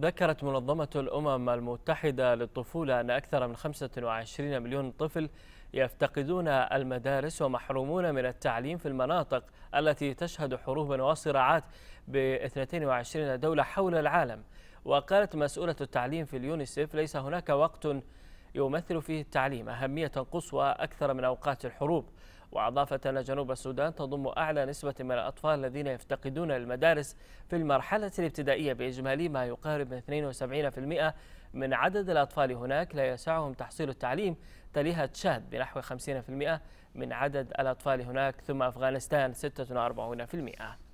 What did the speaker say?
ذكرت منظمة الأمم المتحدة للطفولة أن أكثر من 25 مليون طفل يفتقدون المدارس ومحرومون من التعليم في المناطق التي تشهد حروبا وصراعات ب 22 دولة حول العالم. وقالت مسؤولة التعليم في اليونيسف ليس هناك وقت يمثل فيه التعليم أهمية قصوى أكثر من أوقات الحروب. وأضافت أن جنوب السودان تضم أعلى نسبة من الأطفال الذين يفتقدون المدارس في المرحلة الابتدائية بإجمالي ما يقارب من 72% من عدد الأطفال هناك. لا يسعهم تحصيل التعليم تليها تشاد بنحو 50% من عدد الأطفال هناك ثم أفغانستان 46%